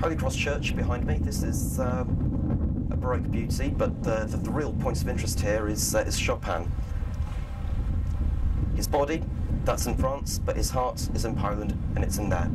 Holy Cross Church behind me. This is um, a Baroque beauty, but the, the, the, real point of interest here is, uh, is Chopin. His body, that's in France, but his heart is in Poland, and it's in there.